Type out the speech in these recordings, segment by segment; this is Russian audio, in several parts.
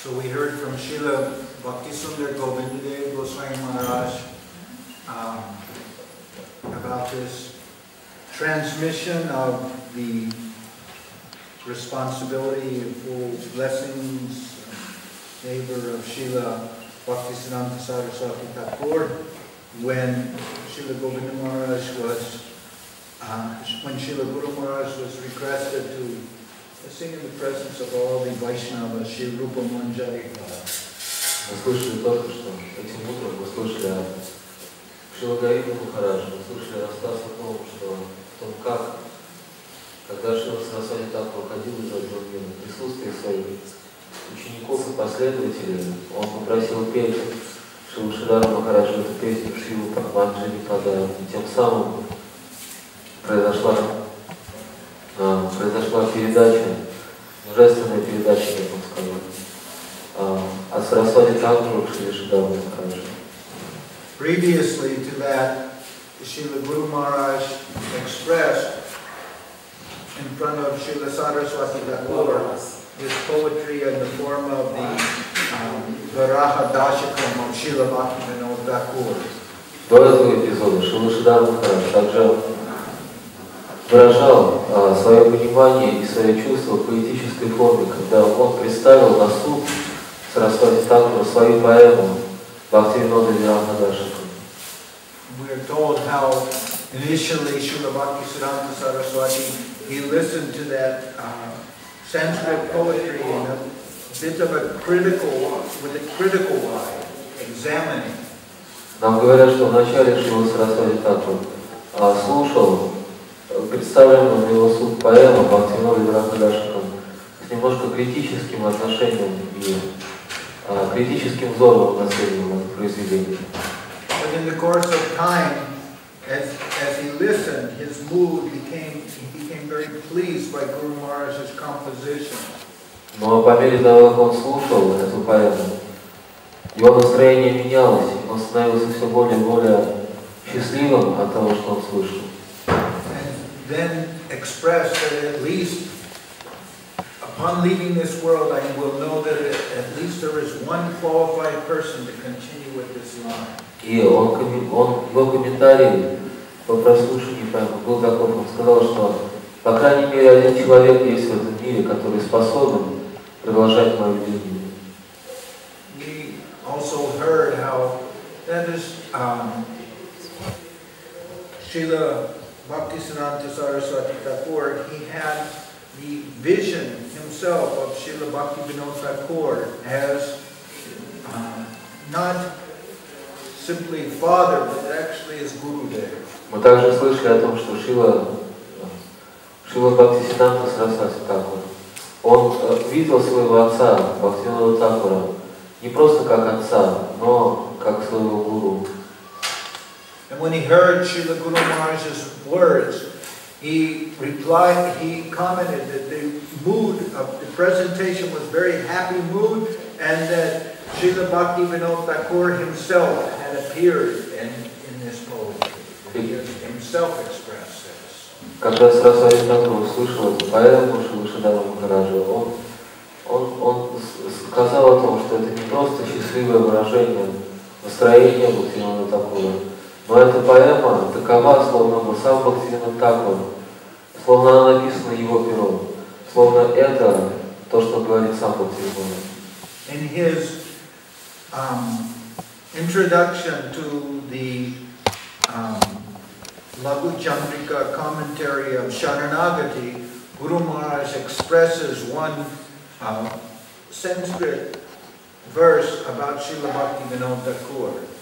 So we heard from Srila Bhaktisundar Govindadev Goswami Maharaj um, about this transmission of the responsibility and full blessings, favor of Srila Bhaktisiddhanta Saraswati Thakur when Srila Govinda Maharaj was, uh, when Srila Guru Maharaj was requested to sing in the presence of all the Vaishnavas, Мы слышали только что, этим утром мы слышали о Шилагарине Махарадже, мы слышали рассказ о том, что о том, как, когда Шила Сарасвати так выходил из этого мира, в своих учеников и последователей, он попросил петь Шилу Шидару эту песню Шилу Пахманджини Пада, и тем самым произошла, произошла передача, божественная передача, как он сказал. от Сарасвати Такуру к Шри Шидару Махараджу. Previously to that, Srila Guru Maharaj expressed in front of Srila Saraswati Thakur his poetry in the form of the um, Varaha Dashakam of Srila Bhaktivinoda Thakur. До этого эпизода Шила Шидар Махарадж также выражал а, свое понимание и свои чувства в поэтической форме, когда он представил на суд Сарасвати Такура свою поэму Бхактивинода Вирахадашика. We are told how initially Srila Bhaktisiddhanta Saraswati, he listened to that uh, Sanskrit poetry in a bit of a critical, with a critical eye, examining. Нам говорят, что вначале Шила Сарасвати Такур а, слушал представленную на его суд поэму Бхактивинода Вирахадашика с немножко критическим отношением и а, критическим взором на это произведение. But in the course of time, as, as he listened, his mood became, he became very pleased by Guru Maharaj's composition. Но по мере того, как он слушал эту поэму, его настроение менялось, он становился все более и более счастливым от того, что он слышал. Then expressed that at least upon leaving this world, I will know that at least there is one qualified person to continue with this line. И он, он, его комментарий по прослушиванию поэмы был таков, он сказал, что по крайней мере один человек есть в этом мире, который способен продолжать мою линию. We also heard how that is um, Srila Bhaktisiddhanta Saraswati Thakur, he had the vision himself of Srila Bhakti Vinod Thakur as um, not simply father, but actually as Gurudev. Мы также слышали о том, что Шила, Шила Бхактисиданта Сарасвати Такур, он э, видел своего отца, Бхактивинода Такура, не просто как отца, но как своего гуру. And when he heard Srila Guru Maharaj's words, he replied, he commented that the mood of the presentation was very happy mood and that Srila Bhakti Vinod Thakur himself had appeared in, in this poetry. He himself expressed this. Когда Сарасвати Такур услышал эту поэму Шила Шидара Махараджа, он, он, он с- сказал о том, что это не просто счастливое выражение настроения Бхактивинода Такура, но эта поэма такова, словно бы сам Бхактивинод Такур, словно она написана его пером, словно это то, что говорит сам Бхактивинод. In his um, introduction to the um, Lagu Chandrika commentary of Sharanagati, Guru Maharaj expresses one uh, Sanskrit verse about Srila Bhakti Vinod Thakur.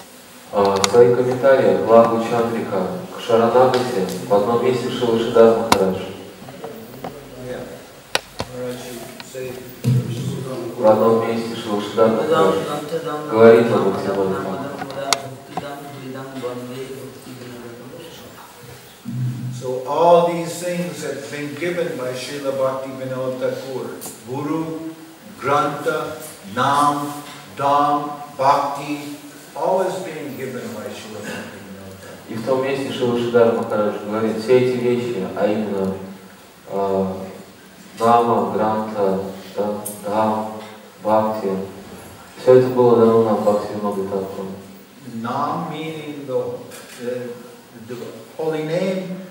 В своих комментариях Лагу Чандрика к Шаранагате в одном месте Шила Шидар Махарадж. В одном месте Шила Шидар Махарадж. Говорит о Бхактивиноде So all these things have been given by Srila Bhakti Vinod Thakur. Guru, Grantha, Nam, Dham, Bhakti, all is being given by Srila Bhakti Vinod Thakur. И в том месте Шила Шидар Махарадж говорит все эти вещи, а именно э, Дама, Гранта, Да- Дхам, Бхакти, Все это было дано нам Бхактивиноду Такуру. Nam meaning the, the, the holy name,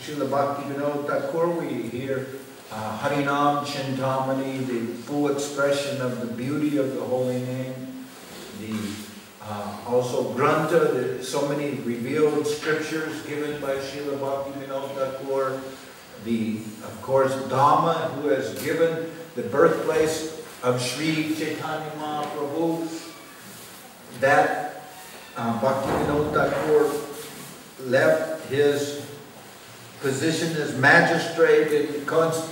Srila Bhakti Vinod Thakur, we hear uh, Harinam Chintamani, the full expression of the beauty of the holy name. The, uh, also Granta, so many revealed scriptures given by Srila Bhakti Vinod Thakur. The, of course, Dhamma, who has given the birthplace of Sri Chaitanya Mahaprabhu. That uh, Bhaktivinoda Thakur left his position as magistrate and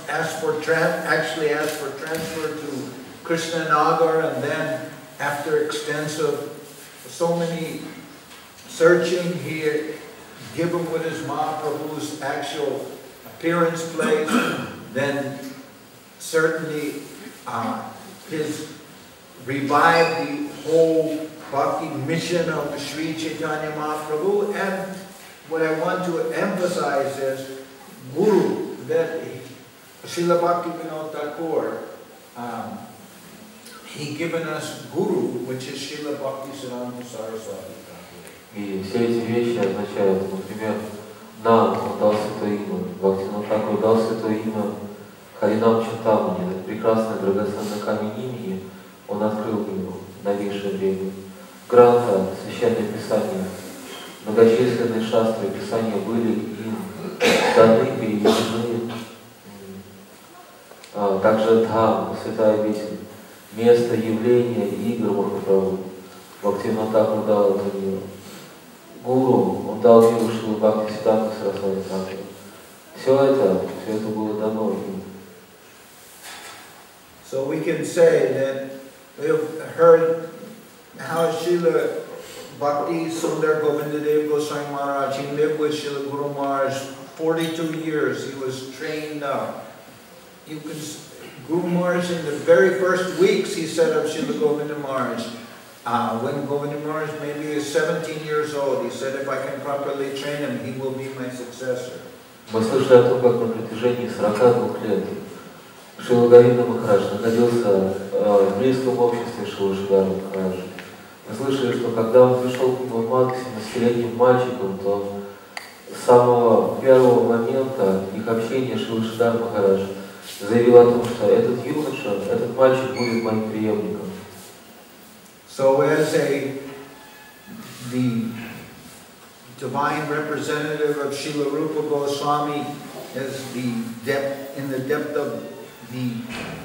asked for actually asked for transfer to Krishna Nagar and then after extensive so many searching he had given with his Mahaprabhu's actual appearance place then certainly uh, his revived the whole bhakti mission of Sri Chaitanya Mahaprabhu. And what I want to emphasize is Guru, that Srila Bhakti Vinod Thakur, um, he given us Guru, which is Srila И все эти вещи означают, например, нам он дал святое имя, Бхактивинод Такур дал святое имя Харинам Читамани, этот прекрасный драгоценный камень имени, он открыл его в новейшее время. Гранта, священное писание, многочисленные шастры писания были им даны, переведены. А, также Дхам, святая обитель, место явления игр Махапрабху. Бхактивинод Такур дал это миру. Гуру, он дал миру Шилу Бхакти Сиданта Сарасвати Такур. Все это, все это было дано им. So we can say that we've heard how Srila Bhakti Sundar Govindadev Goswami Maharaj, he lived with Srila Guru Maharaj 42 years. He was trained up. You can, s- Guru Maharaj in the very first weeks he said of Srila Govinda Maharaj, Uh, when Govinda Maharaj maybe is 17 years old, he said if I can properly train him, he will be my successor. Мы слышали о том, как на протяжении 42 лет Шила Говинда Махарадж находился э, в близком обществе Шилы Шидара Махараджа. Мы слышали, что когда он пришел к Мадхи 17-летним мальчиком, то с самого первого момента их общения Шилы Шидар Махарадж заявил о том, что этот юноша, этот мальчик будет моим преемником. So as a, the divine representative of Srila Rupa Goswami, as the depth, in the depth of the,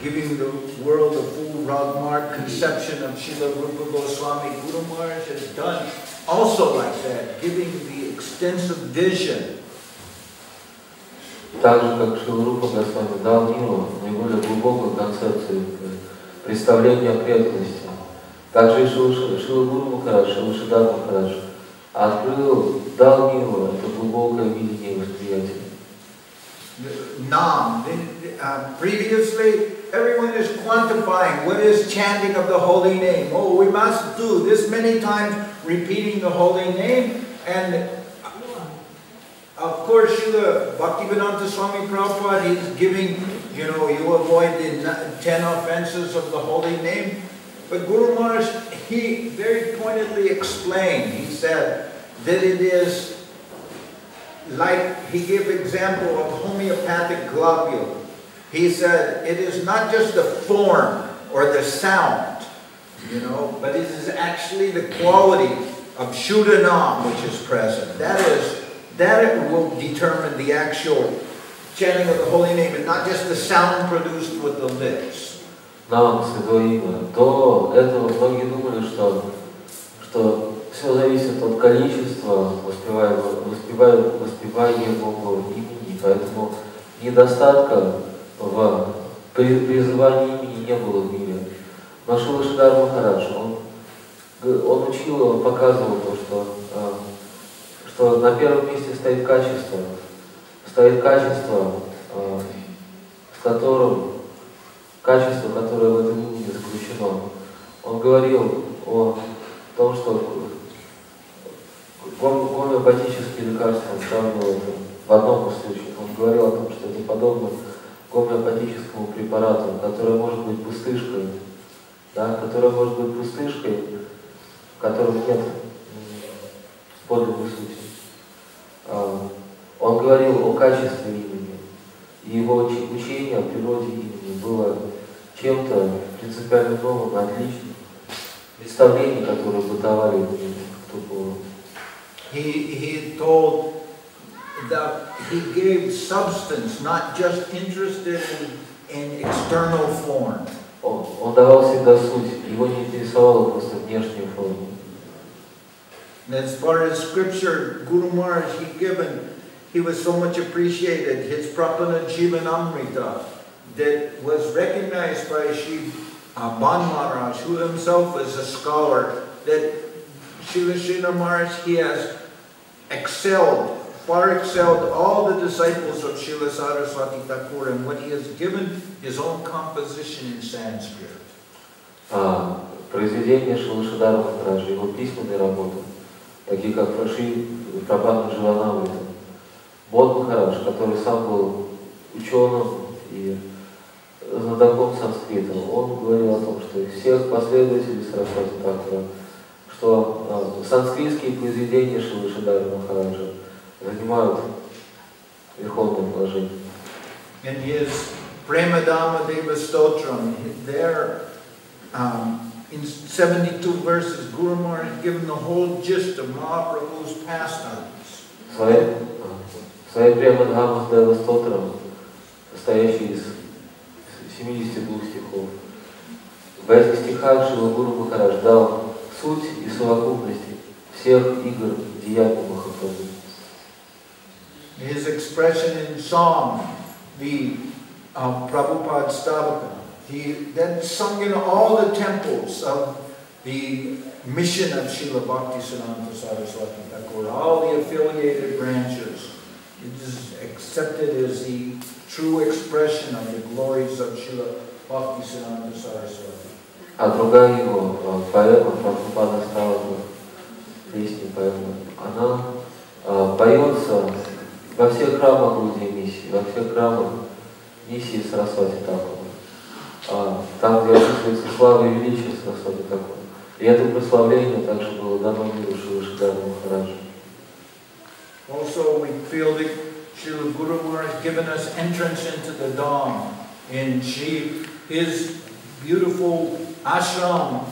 giving the world a full Ragmart conception of Srila Rupa Goswami, Guru Maharaj has done also like that, giving the extensive vision Так же, как Шилрупа Госвами дал миру наиболее глубокую концепцию э, представления о преданности. Также и Шила, Шила Гуру Махарадж, Шила Шидар Махарадж открыл, дал миру это глубокое видение и восприятие. Nam. Then, uh, previously, everyone is quantifying what is chanting of the holy name. Oh, we must do this many times, repeating the holy name. And uh, of course, Srila Bhaktivedanta Swami Prabhupada, he's giving, you know, you avoid the n- ten offenses of the holy name. But Guru Maharaj, he very pointedly explained, he said that it is like he gave example of homeopathic globule. He said it is not just the form or the sound, you know, but it is actually the quality of Shuddhanam which is present. That is, that it will determine the actual chanting of the holy name and not just the sound produced with the lips. Нам святое имя. До этого многие думали, что, что все зависит от количества воспеваемого, воспеваемого, воспеваемого имени, поэтому недостатка в при- призывании имени не было в мире. Но Шила Шидар Махарадж, он, он учил, он показывал то, что, а, что на первом месте стоит качество, стоит качество, а, с которым качество, которое в этом имени заключено. Он говорил о том, что гом- гомеопатические лекарства, он сравнивал в одном из случаев. Он говорил о том, что это подобно гомеопатическому препарату, который может быть пустышкой да, которая может быть пустышкой, в которой нет подлинной сути. А, он говорил о качестве имени, и его учение о природе имени было чем-то принципиально новым, отличным. Представления, которые бытовали в ту пору. He, he told that he gave substance, not just interested in, in external form. Он, он давал всегда суть, его не интересовала просто внешняя форма. As far as scripture, Guru Maharaj, he given, he was so much appreciated, his Prapana Jivanamrita, that was recognized by Sri uh, Ban Maharaj, who himself was a scholar, that Srila Srila Maharaj, he has excelled, far excelled all the disciples of Srila Saraswati Thakur, and what he has given his own composition in Sanskrit. А, произведения Шилашидара Махараджа, его письменные работы, такие как Фаши, Прабхана Дживанамрита, Бод Махарадж, который сам был ученым и знатоком санскрита, он говорил о том, что из всех последователей Сарасвати Такура, что а, санскритские произведения Шилашидара Махараджа занимают верховное положение. In his Premadama Deva Stotram, there, um, in 72 verses, Guru Maharaj has given the whole gist of Mahaprabhu's pastimes. Своей, в своей Премадхамах Дева Стотрам, состоящей из 72 стихов, в этих стихах Шила Гуру Махарадж дал суть и совокупность всех игр деяний Махапрабху. His expression in song, the um, Prabhupada Stavaka, he then sung in all the temples of the mission of Srila Bhakti Siddhanta Saraswati Thakur, all the affiliated branches. It is accepted as the true expression of the glories of Srila Bhakti Siddhanta Saraswati. А другая его а, поэма, Прабхупада Ставата, песня, поэма, она а, поется во всех храмах Грузии миссии, во всех храмах миссии Сарасвати Такура. А, там, где описывается слава и величие Сарасвати Такура. И это прославление также было дано миру Шилашидару Махараджу. Also, we feel that Srila Guru Maharaj has given us entrance into the Dham in Shri, his beautiful ashram,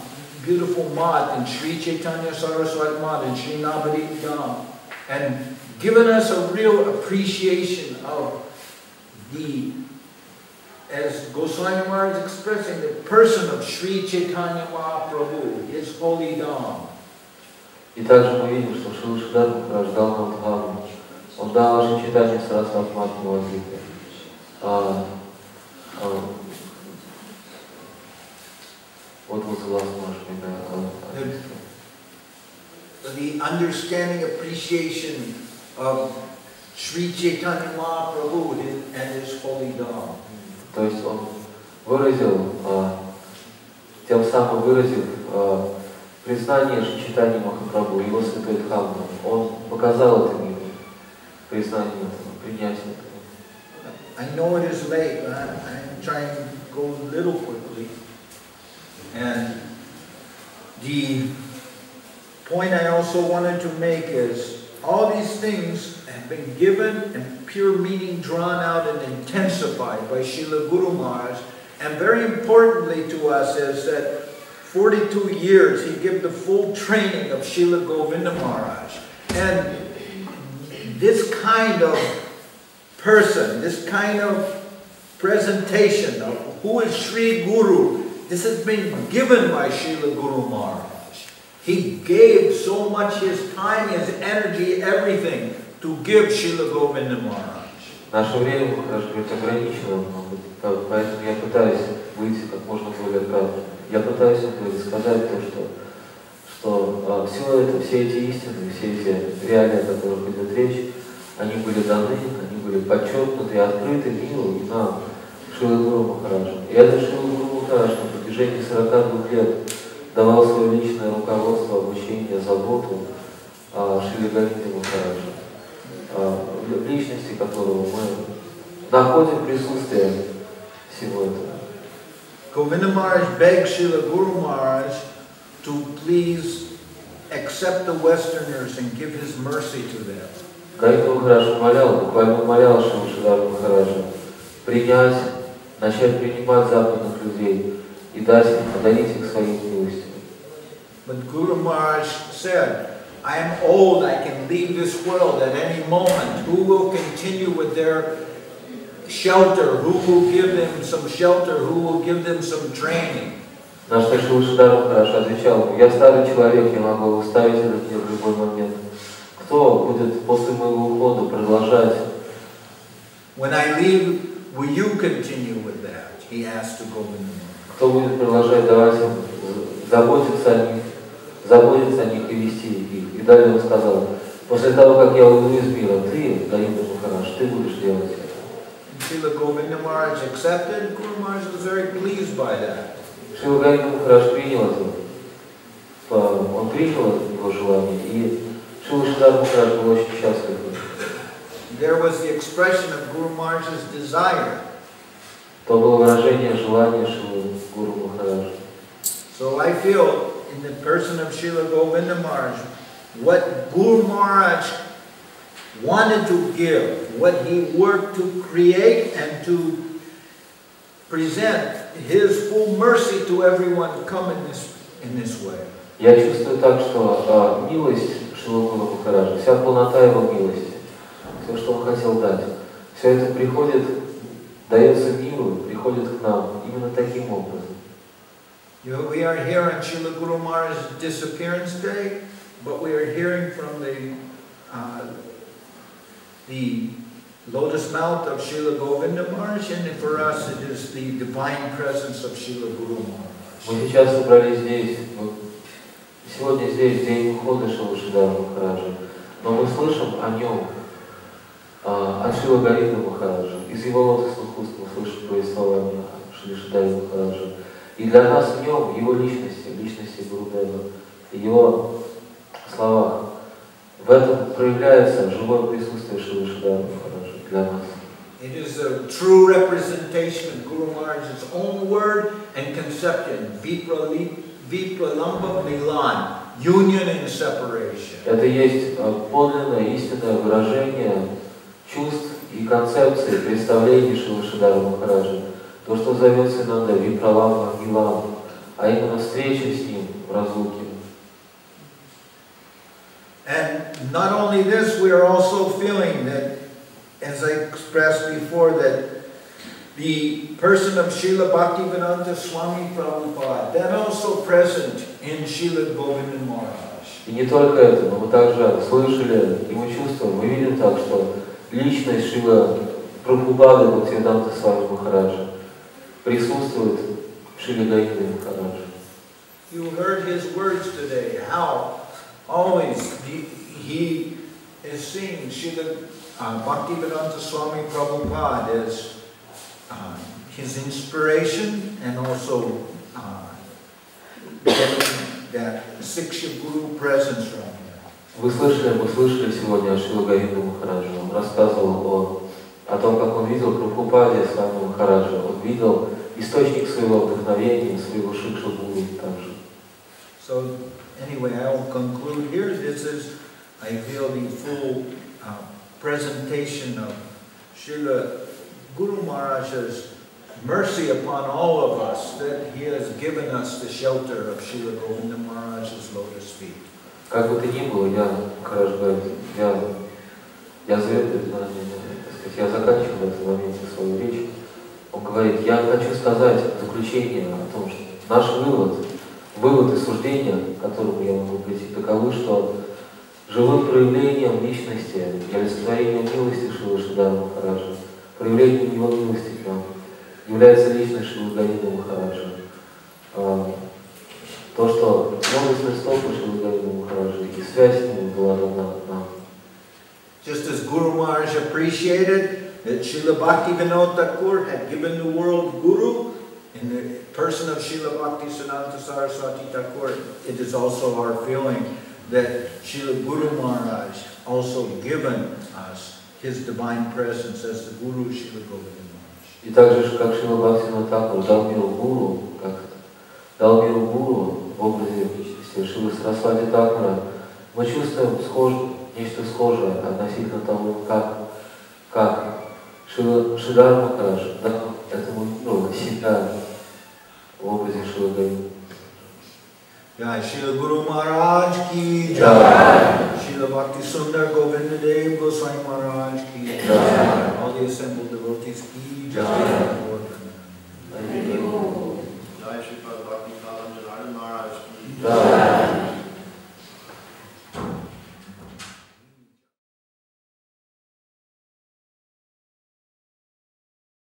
beautiful mat in Sri Chaitanya Saraswati Mat in Sri Navadip Dham, and given us a real appreciation of the, as Goswami Maharaj is expressing, the person of Sri Chaitanya Mahaprabhu, his holy Dham. И также мы видим, что Шилашидар Махарадж дал нам Дхаму. Он дал наше читание Сарасвати Матхи А, а, вот согласно нашему да, the understanding, appreciation of Sri Chaitanya Mahaprabhu and his holy Dham. То есть он выразил, а, тем самым выразил а, признание читания Махапрабху, его святой Дхамма. Он показал это миру, признание этого, принятие этого. I know it is late, but I'm, I'm trying to go a little quickly. And the point I also wanted to make is all these things have been given and pure meaning drawn out and intensified by Srila Guru Maharaj. And very importantly to us is that 42 years he gave the full training of Srila Govinda Maharaj. And this kind of person, this kind of presentation of who is Sri Guru, this has been given by Srila Guru Maharaj. He gave so much his time, his energy, everything to give Srila Govinda Maharaj. Наше время, может быть, ограничено, поэтому я пытаюсь выйти как можно более кратко. Я пытаюсь говорить, сказать то, что, что а, все это, все эти истины, все эти реалии, о которых идет речь, они были даны, они были подчеркнуты и открыты миру и нам, Шилагуру Махараджу. И этот Шилагуру Махарадж на протяжении 42 лет давал свое личное руководство, обучение, заботу а, Шили Говинде Махараджу, в личности которого мы находим присутствие всего этого. Govinda Maharaj begged Srila Guru Maharaj to please accept the Westerners and give his mercy to them. Гаита Махарадж умолял, буквально умолял Шиву Шидару Махараджа принять, начать принимать западных людей и дать им, подарить их своей милостью. But Guru Maharaj said, I am old, I can leave this world at any moment. Who will continue with their shelter? Who will give them some shelter? Who will give them some training? Наш Шива Шидару Махарадж отвечал, я старый человек, я могу оставить этот мир в любой момент. Кто будет после моего ухода продолжать When I leave, will you continue with that? He asked to Govinda Maharaj. Кто будет продолжать давать им, заботиться о них, заботиться о них и вести их. И далее он сказал, после того, как я уйду из мира, ты, Гаинда Махарадж, ты будешь делать это. And Srila Govinda Maharaj accepted. Guru Maharaj was very pleased by that. Шива Гаинда Махарадж принял это, по- он принял его желание, и Шива Шидар Махарадж был очень счастлив. There was the expression of Guru Maharaj's desire. То было выражение желания Шивы Гуру Махараджа. So I feel in the person of Srila Govinda Maharaj, what Guru Maharaj wanted to give, what he worked to create and to present his full mercy to everyone come in this, in this way. Я чувствую так, что а, милость Шива Гуру Махараджа, вся полнота его милости, все, что он хотел дать, все это приходит, дается миру, приходит к нам именно таким образом. You know, we are here on Srila Guru Maharaj's disappearance day, but we are hearing from the, uh, the lotus mouth of Srila Govinda Maharaj, and for us it is the divine presence of Srila Guru Maharaj. Мы сейчас собрались здесь, сегодня здесь день ухода Шива Шидара но мы слышим о нем, а, от Шива Гарида Махараджа, из его лотосных уст мы слышим повествование о Шиве Шидаре Махараджа. И для нас в нем, его личности, личности Гурудева, его словах, в этом проявляется живое присутствие Шидара Махараджа для нас. It is a true representation of Guru Maharaj's own word and conception, Viprali- Vipralamba Milan, union and separation. Это есть э, подлинное, истинное выражение чувств и концепции, представлений Шивы Шидара Махараджа. То, что зовется иногда Випралама Гилам, а именно встреча с ним в разлуке. And not only this, we are also feeling that, as I expressed before, that the person of Srila Bhaktivedanta Swami Prabhupada, that also present in Srila Govinda Maharaj. И не только это, но мы также слышали и мы чувствуем, мы видим так, что личность Шива Прабхупады Бхактивиданта Свами Махараджа присутствует в Шиле Гаинде Махараджа. You heard his words today, how always he, he is seeing Srila uh, Bhaktivedanta Swami Prabhupada as uh, his inspiration and also uh, getting that Siksha Guru presence from him. Вы слышали, мы слышали сегодня о Шила Говинда Махараджа. Он рассказывал о, о том, как он видел Прабхупаде с вами Махараджа. Он видел источник своего вдохновения, своего Шикша Гуру также. So anyway, I will conclude here. This is, I feel, the full uh, presentation of Srila Guru Maharaj's mercy upon all of us that he has given us the shelter of Srila Govinda Maharaj's lotus feet. Как бы то ни было, я, говорит, я, я, я заканчиваю в моменте свою речь. Он говорит, я хочу сказать заключение о том, что наш вывод, вывод и суждения, к которому я могу прийти, таковы, что живым проявлением личности олицетворением милости Шивы Шидара Махараджа, проявлением его милости к нам, является личность Шивы Ганида Махараджа. То, что милостность стопы Шивы Ганида Махараджа и связь с ним была дана нам. Just as Guru Maharaj appreciated that Srila Bhaktivinoda Thakur had given the world Guru in the person of Srila Bhakti Siddhanta Saraswati Thakur, it is also our feeling that Srila Guru Maharaj also given us his divine presence as the Guru Srila Govinda Maharaj. И так же, как Шила Бхактина Такур дал миру гуру, своего гуру в образе Шилы Сарасвати Такура, мы чувствуем схож, нечто схожее относительно того, как, как Шидар Махараш дал этому миру себя в образе Шилы Гави. जय श्री गुरु महाराज की जय श्री भक्ति सुंदर गोविंद देव गोसाई महाराज की जय all the assembled devotees की जय